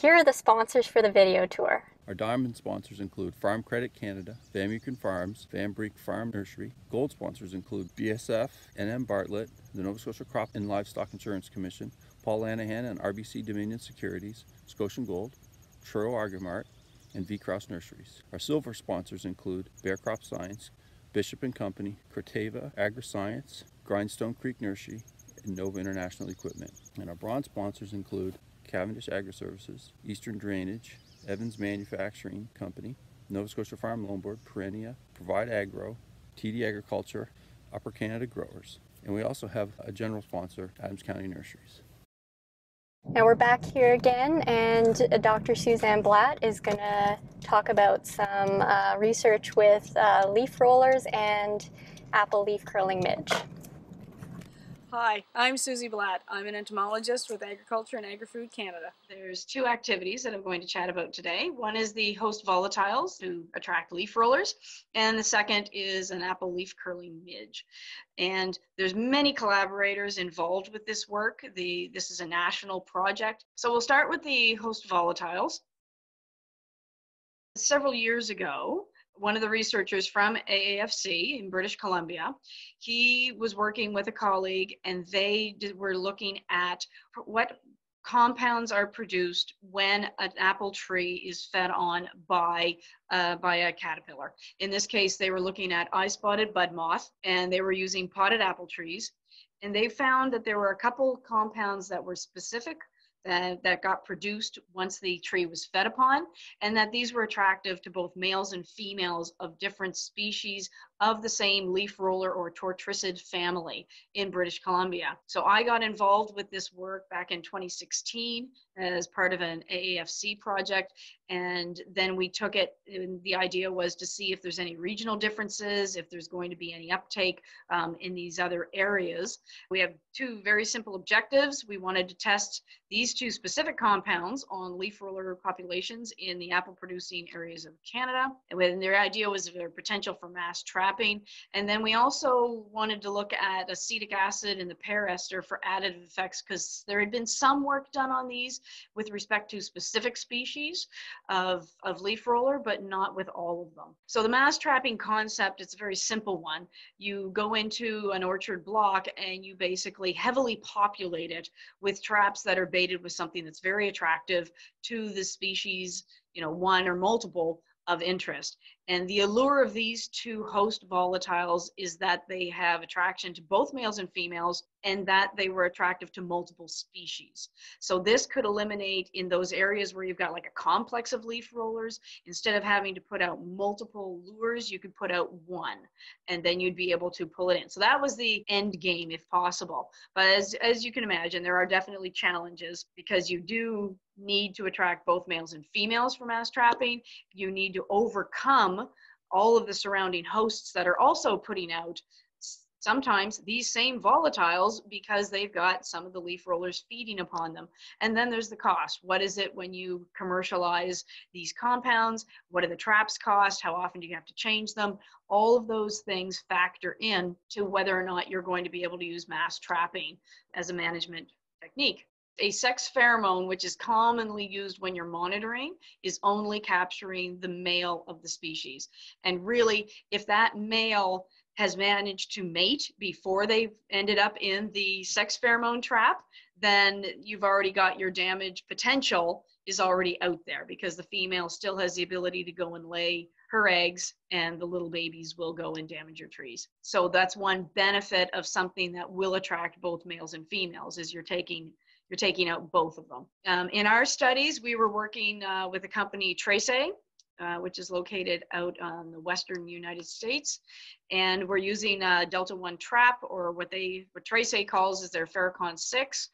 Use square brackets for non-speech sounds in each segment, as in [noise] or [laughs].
Here are the sponsors for the video tour. Our diamond sponsors include Farm Credit Canada, Van Farms, Van Brenk Farm Nursery. Gold sponsors include BASF, NM Bartlett, the Nova Scotia Crop and Livestock Insurance Commission, Paul Lannan and RBC Dominion Securities, Scotian Gold, Truro Agromart, and V Kraus Nurseries. Our silver sponsors include Bayer Crop Science, Bishop and Company, Corteva AgriScience, Grindstone Creek Nursery, and Nova International Equipment. And our bronze sponsors include Cavendish Agri Services, Eastern Drainage, Evans Manufacturing Company, Nova Scotia Farm Loan Board, Perennia, Provide Agro, TD Agriculture, Upper Canada Growers. And we also have a general sponsor, Adams County Nurseries. Now we're back here again, and Dr. Suzanne Blatt is going to talk about some uh, research with uh, leaf rollers and apple leaf curling midge. Hi, I'm Susie Blatt. I'm an entomologist with Agriculture and Agri-Food Canada. There's two activities that I'm going to chat about today. One is the host volatiles to attract leaf rollers, and the second is an apple leaf curling midge. And there's many collaborators involved with this work. The, this is a national project. So we'll start with the host volatiles. Several years ago, one of the researchers from AAFC in British Columbia. He was working with a colleague and they did, were looking at what compounds are produced when an apple tree is fed on by uh, by a caterpillar. In this case, they were looking at eye-spotted bud moth, and they were using potted apple trees. And they found that there were a couple compounds that were specific that, that got produced once the tree was fed upon, and that these were attractive to both males and females of different species of the same leaf roller or tortricid family in British Columbia. So I got involved with this work back in 2016 as part of an AAFC project. And then we took it, and the idea was to see if there's any regional differences, if there's going to be any uptake um, in these other areas. We have two very simple objectives. We wanted to test these two specific compounds on leaf roller populations in the apple producing areas of Canada. And their idea was their potential for mass trap trapping. And then we also wanted to look at acetic acid and the pear ester for additive effects because there had been some work done on these with respect to specific species of, of leaf roller, but not with all of them. So the mass trapping concept, it's a very simple one. You go into an orchard block and you basically heavily populate it with traps that are baited with something that's very attractive to the species, you know, one or multiple of interest. And the allure of these two host volatiles is that they have attraction to both males and females and that they were attractive to multiple species. So this could eliminate in those areas where you've got like a complex of leaf rollers, instead of having to put out multiple lures, you could put out one and then you'd be able to pull it in. So that was the end game if possible. But as, as you can imagine, there are definitely challenges because you do need to attract both males and females for mass trapping. You need to overcome all of the surrounding hosts that are also putting out sometimes these same volatiles because they've got some of the leaf rollers feeding upon them. And then there's the cost. What is it when you commercialize these compounds? What do the traps cost? How often do you have to change them? All of those things factor in to whether or not you're going to be able to use mass trapping as a management technique a sex pheromone, which is commonly used when you're monitoring, is only capturing the male of the species. And really, if that male has managed to mate before they've ended up in the sex pheromone trap, then you've already got your damage potential is already out there because the female still has the ability to go and lay her eggs and the little babies will go and damage your trees. So that's one benefit of something that will attract both males and females is you're taking you're taking out both of them. Um, in our studies, we were working uh, with the company Trécé, uh, which is located out on the western United States. And we're using a Delta 1 trap, or what they, what Trécé calls is their Pherocon 6.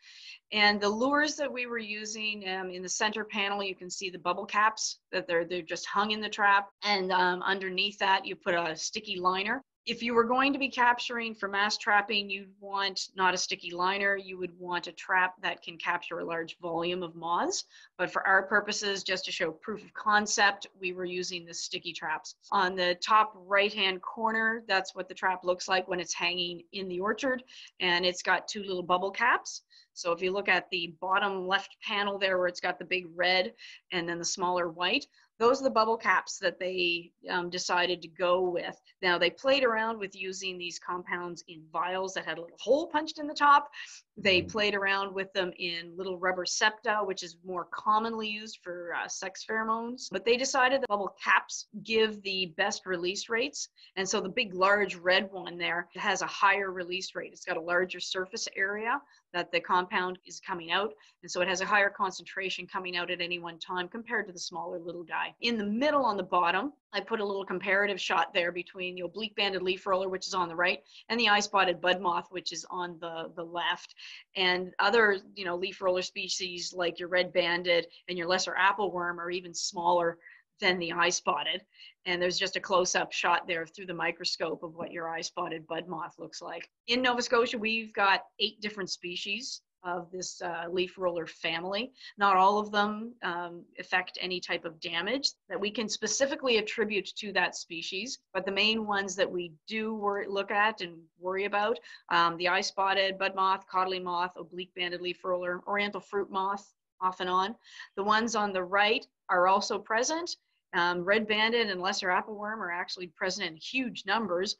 And the lures that we were using um, in the center panel, you can see the bubble caps that they're, they're just hung in the trap. And um, underneath that, you put a sticky liner if you were going to be capturing for mass trapping, you'd want not a sticky liner, you would want a trap that can capture a large volume of moths. But for our purposes, just to show proof of concept, we were using the sticky traps. On the top right-hand corner, that's what the trap looks like when it's hanging in the orchard. And it's got two little bubble caps. So if you look at the bottom left panel there where it's got the big red and then the smaller white, those are the bubble caps that they um, decided to go with. Now they played around with using these compounds in vials that had a little hole punched in the top. They mm-hmm. played around with them in little rubber septa, which is more commonly used for uh, sex pheromones. But they decided that bubble caps give the best release rates. And so the big, large red one there has a higher release rate. It's got a larger surface area that the compound is coming out. And so it has a higher concentration coming out at any one time compared to the smaller little guy. In the middle on the bottom, I put a little comparative shot there between the oblique banded leaf roller, which is on the right, and the eye spotted bud moth, which is on the, the left. And other, you know, leaf roller species like your red banded and your lesser apple worm are even smaller than the eye spotted. And there's just a close up shot there through the microscope of what your eye spotted bud moth looks like. In Nova Scotia, we've got eight different species of this uh, leaf roller family. Not all of them um, affect any type of damage that we can specifically attribute to that species, but the main ones that we do look at and worry about, um, the eye spotted bud moth, codling moth, oblique banded leaf roller, oriental fruit moth, off and on. The ones on the right are also present, um, red banded and lesser appleworm are actually present in huge numbers,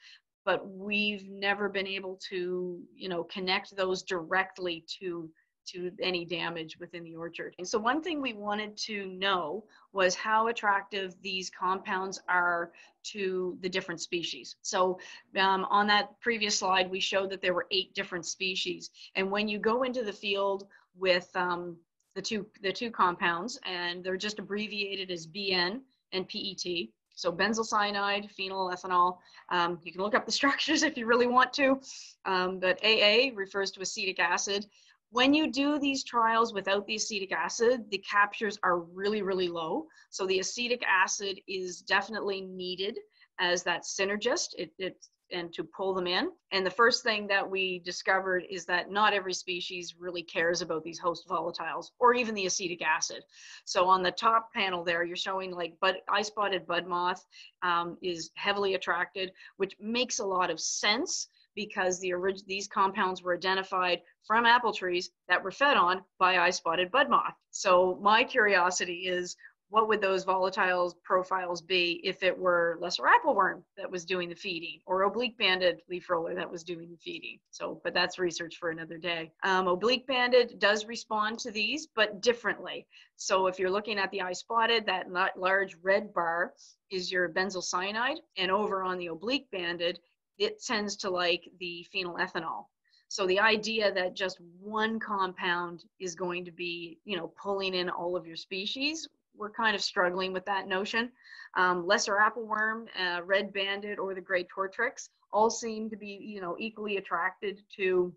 but we've never been able to, you know, connect those directly to to any damage within the orchard. And so one thing we wanted to know was how attractive these compounds are to the different species. So um, on that previous slide, we showed that there were eight different species. And when you go into the field with um, the two the two compounds, and they're just abbreviated as BN and PET. So benzyl cyanide, phenyl ethanol. Um, you can look up the [laughs] structures if you really want to, um, but AA refers to acetic acid. When you do these trials without the acetic acid, the captures are really, really low. So the acetic acid is definitely needed as that synergist. It, it and to pull them in. And the first thing that we discovered is that not every species really cares about these host volatiles or even the acetic acid. So on the top panel there, you're showing like bud, eye-spotted bud moth um, is heavily attracted, which makes a lot of sense because the orig- these compounds were identified from apple trees that were fed on by eye-spotted bud moth. So my curiosity is what would those volatile profiles be if it were lesser appleworm that was doing the feeding or oblique banded leaf roller that was doing the feeding? So but that's research for another day. Um, oblique banded does respond to these but differently. So if you're looking at the eye spotted that large red bar is your benzyl cyanide and over on the oblique banded it tends to like the phenyl ethanol. so the idea that just one compound is going to be, you know, pulling in all of your species we're kind of struggling with that notion. Um, lesser appleworm, uh, red banded, or the gray tortrix all seem to be, you know, equally attracted to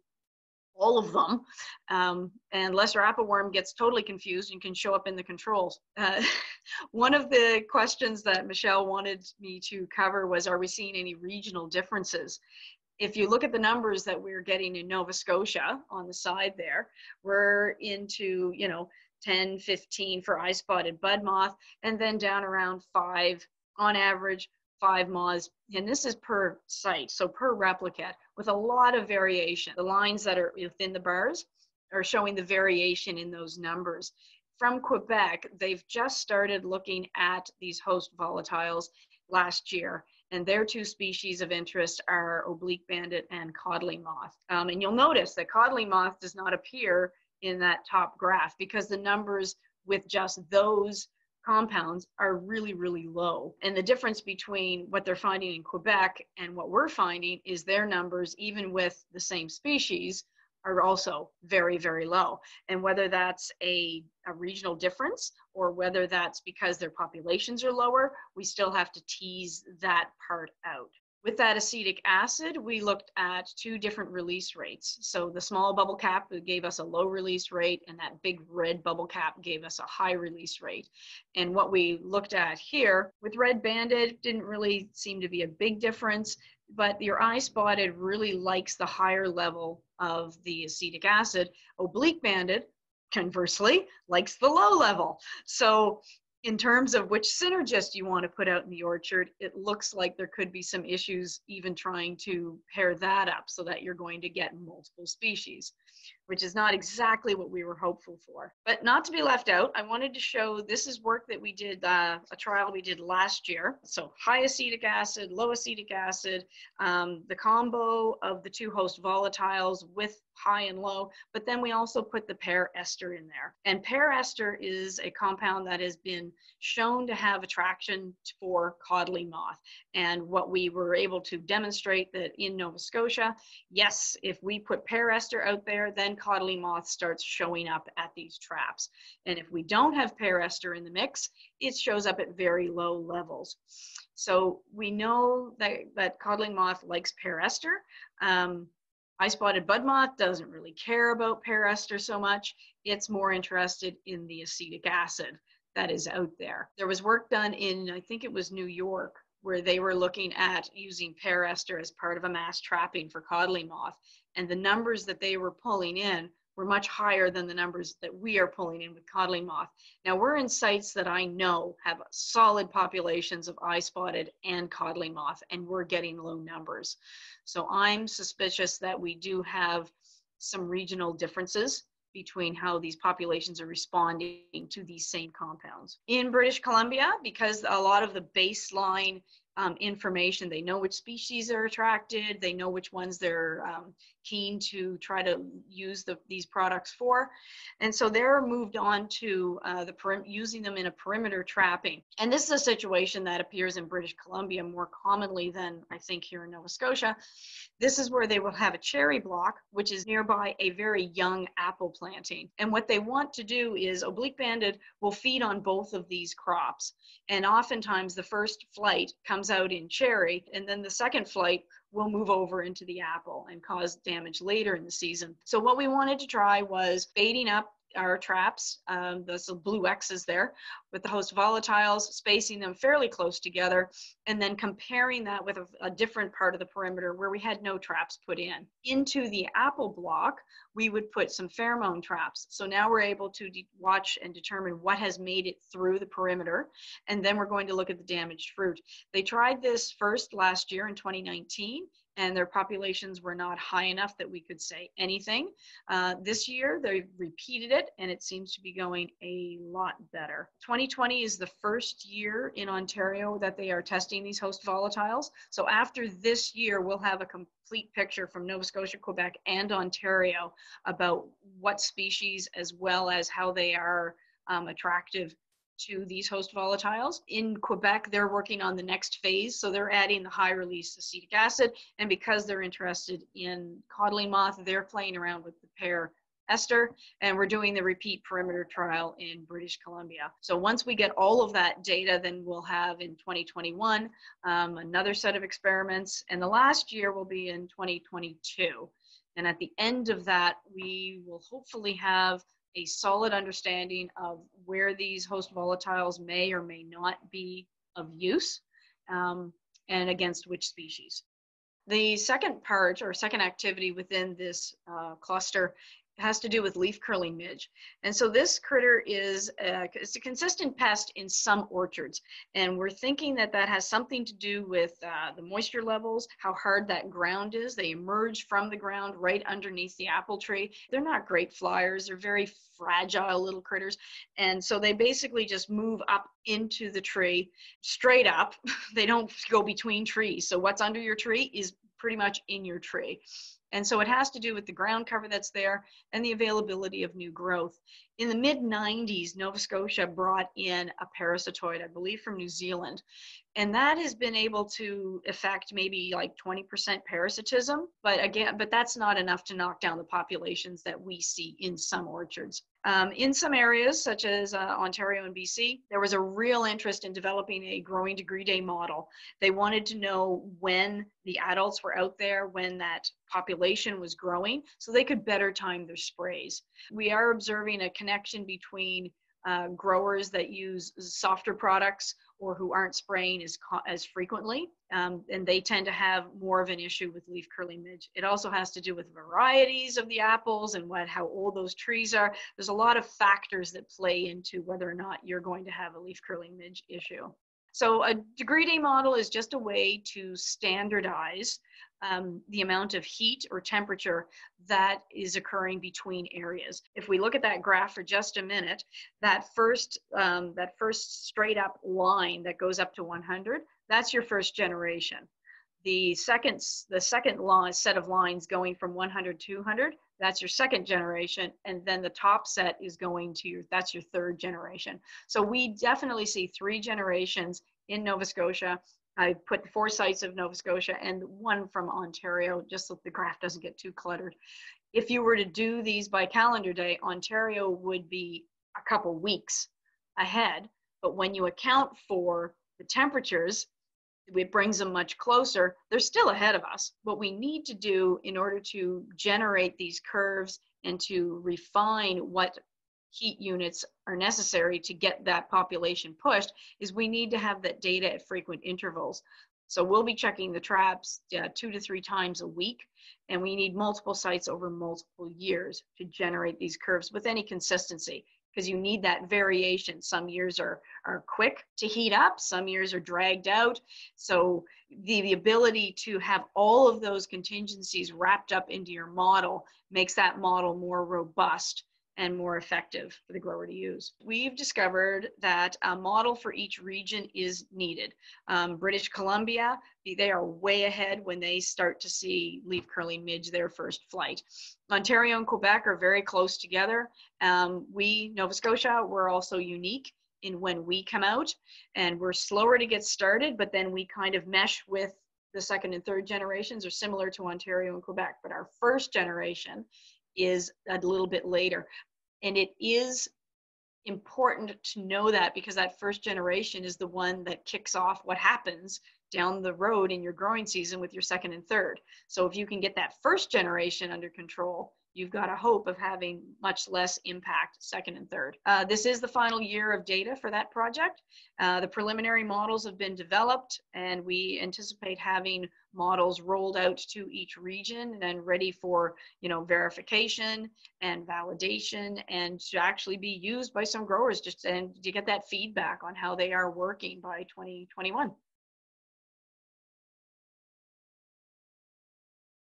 all of them. Um, and lesser appleworm gets totally confused and can show up in the controls. Uh, [laughs] one of the questions that Michelle wanted me to cover was, are we seeing any regional differences? If you look at the numbers that we're getting in Nova Scotia on the side there, we're into, you know, 10, 15 for eye spotted bud moth, and then down around five on average, five moths. And this is per site, so per replicate, with a lot of variation. The lines that are within the bars are showing the variation in those numbers. From Quebec, they've just started looking at these host volatiles last year and their two species of interest are oblique banded and codling moth. Um, and you'll notice that codling moth does not appear in that top graph because the numbers with just those compounds are really, really low. And the difference between what they're finding in Quebec and what we're finding is their numbers, even with the same species, are also very, very low. And whether that's a, a regional difference or whether that's because their populations are lower, we still have to tease that part out. With that acetic acid, we looked at two different release rates. So the small bubble cap gave us a low release rate, and that big red bubble cap gave us a high release rate. And what we looked at here with red banded didn't really seem to be a big difference. but your eye spotted really likes the higher level of the acetic acid. Oblique banded, conversely, likes the low level. So in terms of which synergist you want to put out in the orchard, it looks like there could be some issues even trying to pair that up so that you're going to get multiple species which is not exactly what we were hopeful for. But not to be left out, I wanted to show this is work that we did, uh, a trial we did last year. So high acetic acid, low acetic acid, um, the combo of the two host volatiles with high and low, but then we also put the pear ester in there. And pear ester is a compound that has been shown to have attraction for codling moth. And what we were able to demonstrate that in Nova Scotia, yes, if we put pear ester out there, then codling moth starts showing up at these traps. And if we don't have pear ester in the mix, it shows up at very low levels. So we know that, that codling moth likes pear ester. Um, Eye-spotted bud moth doesn't really care about pear ester so much. It's more interested in the acetic acid that is out there. There was work done in, I think it was New York, where they were looking at using pear ester as part of a mass trapping for codling moth. And the numbers that they were pulling in were much higher than the numbers that we are pulling in with codling moth. Now we're in sites that I know have solid populations of eye spotted and codling moth, and we're getting low numbers. So I'm suspicious that we do have some regional differences between how these populations are responding to these same compounds. In British Columbia, because a lot of the baseline um, information. They know which species are attracted. They know which ones they're um, keen to try to use the, these products for. And so they're moved on to uh, the using them in a perimeter trapping. And this is a situation that appears in British Columbia more commonly than I think here in Nova Scotia. This is where they will have a cherry block, which is nearby a very young apple planting. And what they want to do is oblique banded will feed on both of these crops. And oftentimes the first flight comes out in cherry, and then the second flight will move over into the apple and cause damage later in the season. So what we wanted to try was baiting up our traps, um, those blue X's there, with the host volatiles, spacing them fairly close together, and then comparing that with a, a, different part of the perimeter where we had no traps put in. Into the apple block, we would put some pheromone traps. So now we're able to watch and determine what has made it through the perimeter, and then we're going to look at the damaged fruit. They tried this first last year in 2019, and their populations were not high enough that we could say anything. Uh, this year, they repeated it, and it seems to be going a lot better. 2020 is the first year in Ontario that they are testing these host volatiles. So after this year, we'll have a complete picture from Nova Scotia, Quebec, and Ontario about what species as well as how they are um, attractive to these host volatiles. In Quebec, they're working on the next phase, so they're adding the high release acetic acid. And because they're interested in codling moth, they're playing around with the pear ester, and we're doing the repeat perimeter trial in British Columbia. So once we get all of that data, then we'll have in 2021 um, another set of experiments, and the last year will be in 2022. And at the end of that, we will hopefully have a solid understanding of where these host volatiles may or may not be of use um, and against which species. The second part or second activity within this uh, cluster has to do with leaf curling midge. And so this critter is a, it's a consistent pest in some orchards. And we're thinking that that has something to do with uh, the moisture levels, how hard that ground is. They emerge from the ground right underneath the apple tree. They're not great flyers. They're very fragile little critters. And so they basically just move up into the tree straight up. [laughs] they don't go between trees. So what's under your tree is pretty much in your tree. And so it has to do with the ground cover that's there and the availability of new growth. In the mid 90s, Nova Scotia brought in a parasitoid, I believe from New Zealand, and that has been able to affect maybe like 20% parasitism but again but that's not enough to knock down the populations that we see in some orchards. Um, in some areas such as uh, ontario and bc there was a real interest in developing a growing degree day model. They wanted to know when the adults were out there when that population was growing so they could better time their sprays. We are observing a connection between uh, growers that use softer products or who aren't spraying as, as frequently. Um, and they tend to have more of an issue with leaf curly midge. It also has to do with varieties of the apples and what how old those trees are. There's a lot of factors that play into whether or not you're going to have a leaf curling midge issue. So a degree day model is just a way to standardize um, the amount of heat or temperature that is occurring between areas. If we look at that graph for just a minute, that first um, that first straight up line that goes up to 100, that's your first generation. The second the second line, set of lines going from 100 to 200, that's your second generation, and then the top set is going to your that's your third generation. So we definitely see three generations in Nova Scotia I put four sites of Nova Scotia and one from Ontario, just so the graph doesn't get too cluttered. If you were to do these by calendar day, Ontario would be a couple weeks ahead. But when you account for the temperatures, it brings them much closer. They're still ahead of us. What we need to do in order to generate these curves and to refine what heat units are necessary to get that population pushed is we need to have that data at frequent intervals. So we'll be checking the traps uh, two to three times a week, and we need multiple sites over multiple years to generate these curves with any consistency because you need that variation. Some years are, are quick to heat up, some years are dragged out. So the, the ability to have all of those contingencies wrapped up into your model makes that model more robust and more effective for the grower to use. We've discovered that a model for each region is needed. Um, British Columbia, they are way ahead when they start to see leaf curling midge their first flight. Ontario and Quebec are very close together. Um, we, Nova Scotia, we're also unique in when we come out and we're slower to get started, but then we kind of mesh with the second and third generations are similar to Ontario and Quebec, but our first generation is a little bit later. And it is important to know that because that first generation is the one that kicks off what happens down the road in your growing season with your second and third. So if you can get that first generation under control, you've got a hope of having much less impact second and third. Uh, this is the final year of data for that project. Uh, the preliminary models have been developed and we anticipate having models rolled out to each region and ready for you know verification and validation and to actually be used by some growers just and to get that feedback on how they are working by 2021.